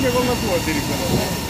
350号出るからね。